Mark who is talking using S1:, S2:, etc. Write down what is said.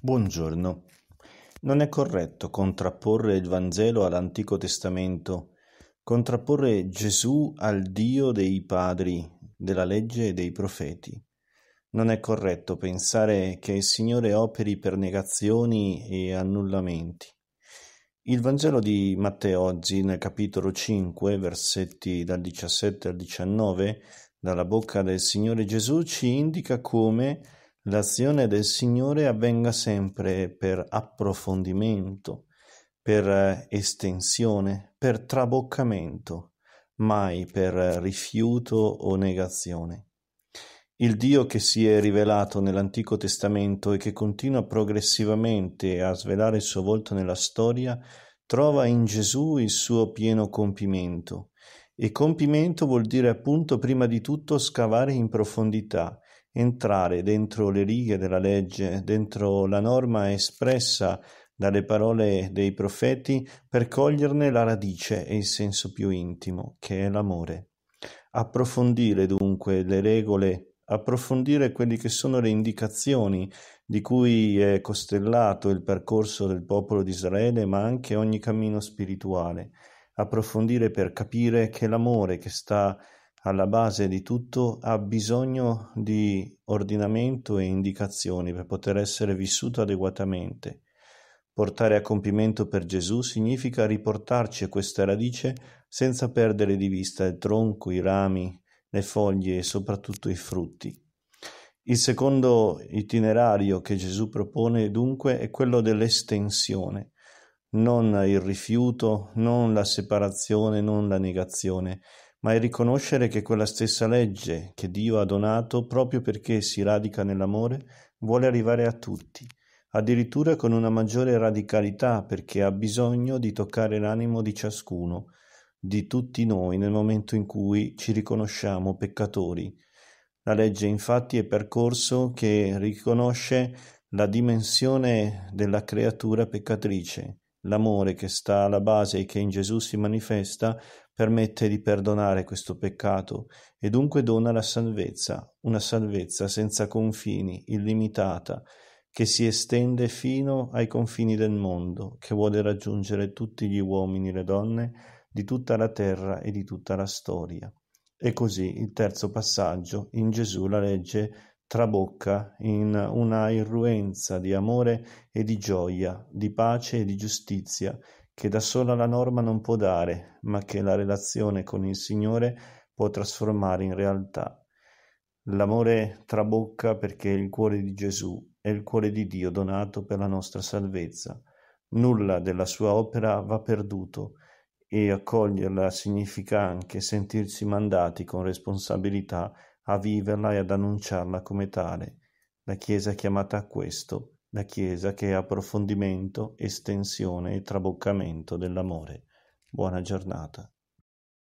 S1: Buongiorno. Non è corretto contrapporre il Vangelo all'Antico Testamento, contrapporre Gesù al Dio dei padri, della legge e dei profeti. Non è corretto pensare che il Signore operi per negazioni e annullamenti. Il Vangelo di Matteo oggi, nel capitolo 5, versetti dal 17 al 19, dalla bocca del Signore Gesù, ci indica come L'azione del Signore avvenga sempre per approfondimento, per eh, estensione, per traboccamento, mai per rifiuto o negazione. Il Dio che si è rivelato nell'Antico Testamento e che continua progressivamente a svelare il suo volto nella storia, trova in Gesù il suo pieno compimento. E compimento vuol dire appunto prima di tutto scavare in profondità, entrare dentro le righe della legge, dentro la norma espressa dalle parole dei profeti per coglierne la radice e il senso più intimo, che è l'amore. Approfondire dunque le regole, approfondire quelle che sono le indicazioni di cui è costellato il percorso del popolo di Israele, ma anche ogni cammino spirituale. Approfondire per capire che l'amore che sta alla base di tutto ha bisogno di ordinamento e indicazioni per poter essere vissuto adeguatamente. Portare a compimento per Gesù significa riportarci a questa radice senza perdere di vista il tronco, i rami, le foglie e soprattutto i frutti. Il secondo itinerario che Gesù propone dunque è quello dell'estensione, non il rifiuto, non la separazione, non la negazione, ma è riconoscere che quella stessa legge che Dio ha donato proprio perché si radica nell'amore vuole arrivare a tutti, addirittura con una maggiore radicalità perché ha bisogno di toccare l'animo di ciascuno, di tutti noi nel momento in cui ci riconosciamo peccatori. La legge infatti è percorso che riconosce la dimensione della creatura peccatrice, l'amore che sta alla base e che in Gesù si manifesta permette di perdonare questo peccato e dunque dona la salvezza, una salvezza senza confini, illimitata, che si estende fino ai confini del mondo, che vuole raggiungere tutti gli uomini e le donne di tutta la terra e di tutta la storia. E così il terzo passaggio, in Gesù la legge trabocca in una irruenza di amore e di gioia, di pace e di giustizia, che da sola la norma non può dare, ma che la relazione con il Signore può trasformare in realtà. L'amore trabocca perché è il cuore di Gesù, è il cuore di Dio donato per la nostra salvezza. Nulla della sua opera va perduto e accoglierla significa anche sentirsi mandati con responsabilità a viverla e ad annunciarla come tale. La Chiesa è chiamata a questo la Chiesa che è approfondimento, estensione e traboccamento dell'amore. Buona giornata.